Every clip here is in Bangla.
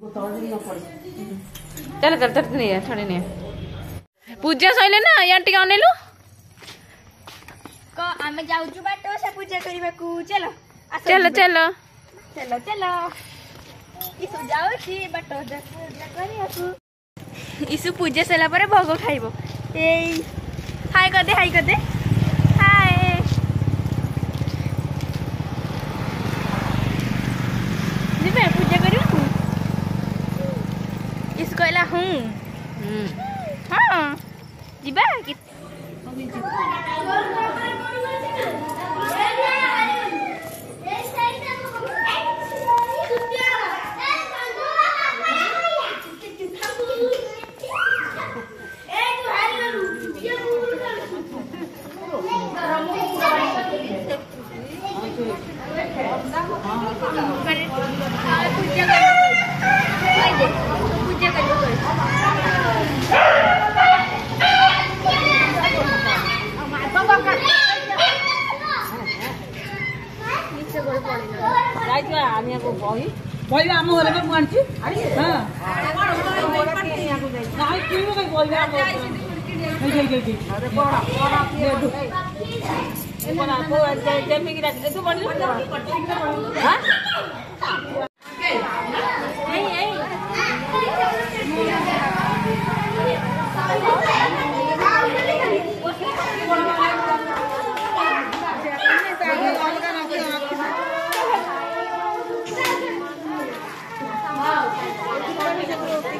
चल कर तर नहीं है थोड़ी नहीं पूजा सोइले ना यार टिके अनेलु को आमे जाउछु बाटो से पूजा करिबा को चलो चलो चलो चलो चलो इसु जाउछि बाटो से पूजा करिया को इसु पूजा सेला परे भोग खाइबो ए हाय कर दे हाय कर दे wala hong. Hmm. Ha? Di ba? କହିବେ ଆମ ଘରେ ମୁଁ ଆଣିଛି ନାଇଁ କିଣିବ କାଇଁ କହିବେ ଆମ ଯେମିତି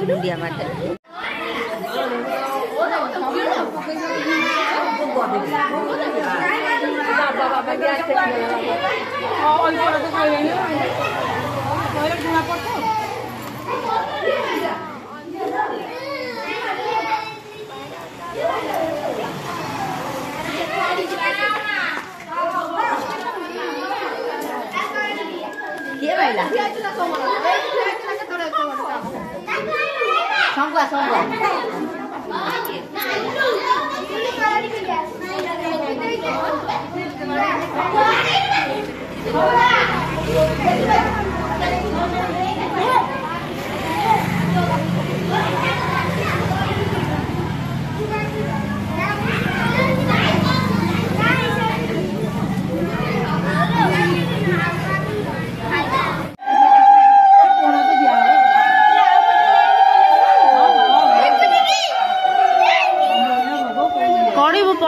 ઇન્ડિયા માટે ¿Qué baila? gua h sombong. h a l k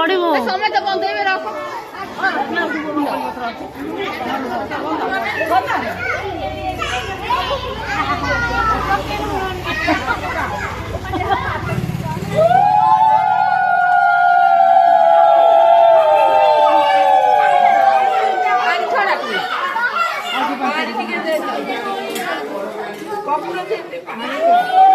পড়িব কখনো যেতে পারে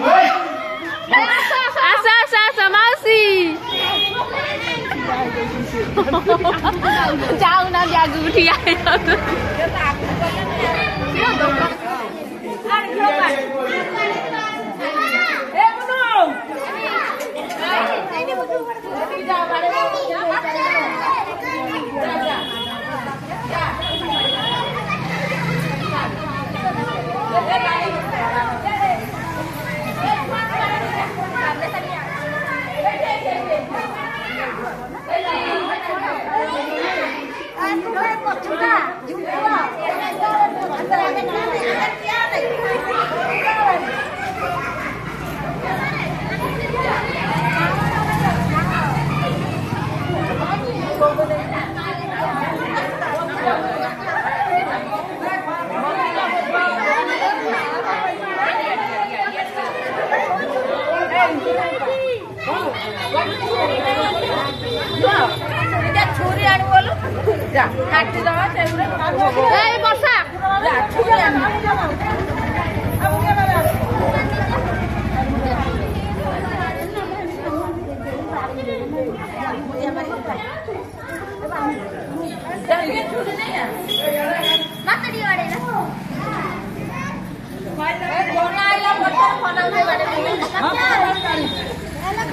喂，阿啥啥啥毛事？哈哈哈！叫那野猪的呀。ছুরি আনি বলো যা কাটি দেওয়া সেগুলো এই বসা ছুরি আনি ಮಾತಾಡಿ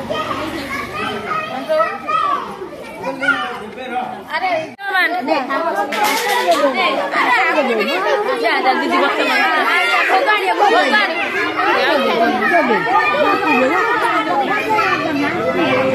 আরে জলদি বসতে পারো